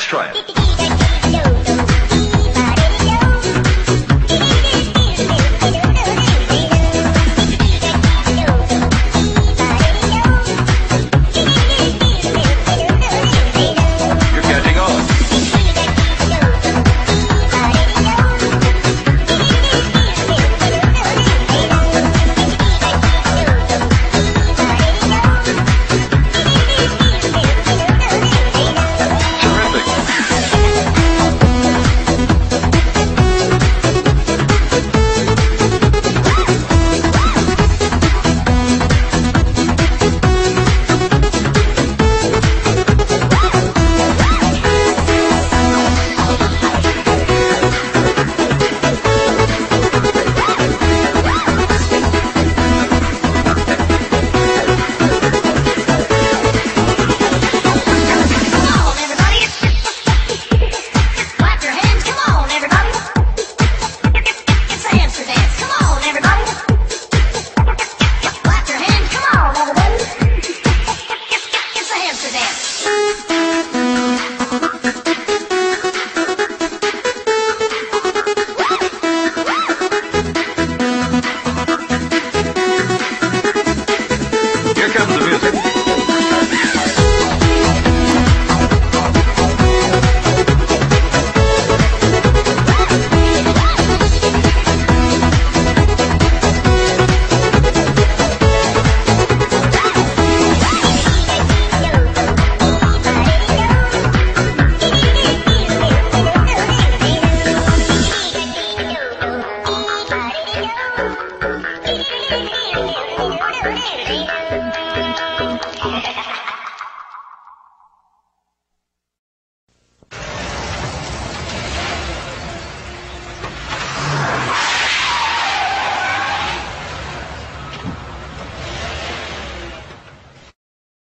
Let's try it. Thank you.